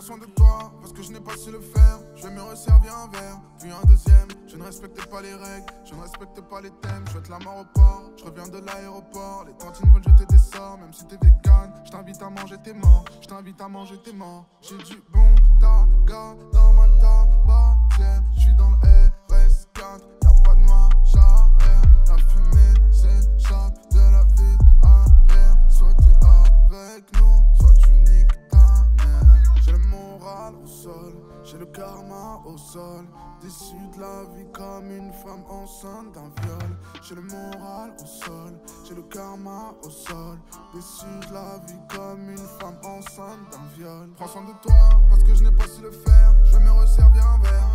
soin de toi parce que je n'ai pas su le faire. Je vais me resservir un verre, puis un deuxième. Je ne respecte pas les règles, je ne respecte pas les thèmes. Je souhaite la mort au port, je reviens de l'aéroport. Les cantines veulent jeter des sorts, même si t'es vegan. Je t'invite à manger tes morts, je t'invite à manger tes morts. J'ai du bon taga dans ma tabatière. Je suis dans le j'ai le karma au sol. Déçu de la vie comme une femme enceinte d'un viol. J'ai le moral au sol, j'ai le karma au sol. Déçu de la vie comme une femme enceinte d'un viol. Prends soin de toi parce que je n'ai pas su le faire. Je vais me resservir un verre,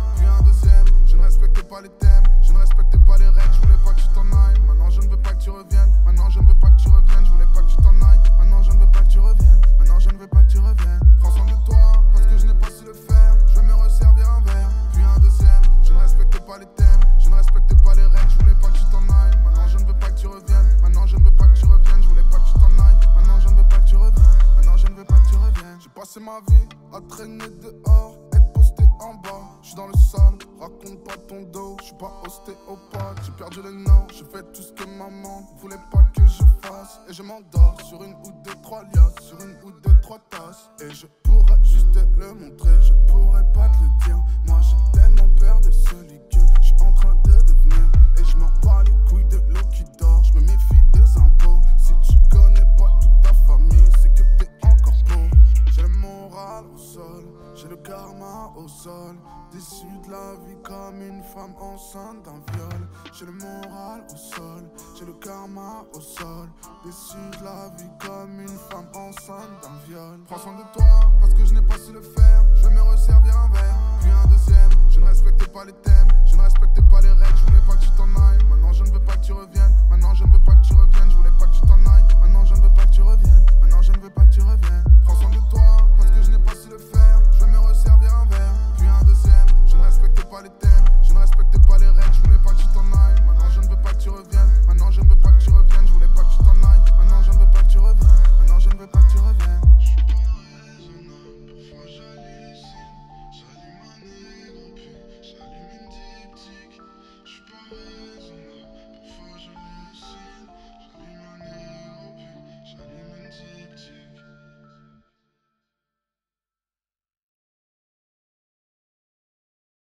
passé ma vie à traîner dehors, être posté en bas. Je suis dans le sol, raconte pas ton dos. Je suis pas ostéopathe, j'ai perdu le nord. Je fais tout ce que maman voulait pas que je fasse. Et je m'endors sur une ou deux, trois liasses, sur une ou deux, trois tasses. Et je pourrais juste te le montrer, je pourrais pas te le dire. J'ai le karma au sol. Déçu la vie comme une femme enceinte d'un viol. J'ai le moral au sol, j'ai le karma au sol. Déçu la vie comme une femme enceinte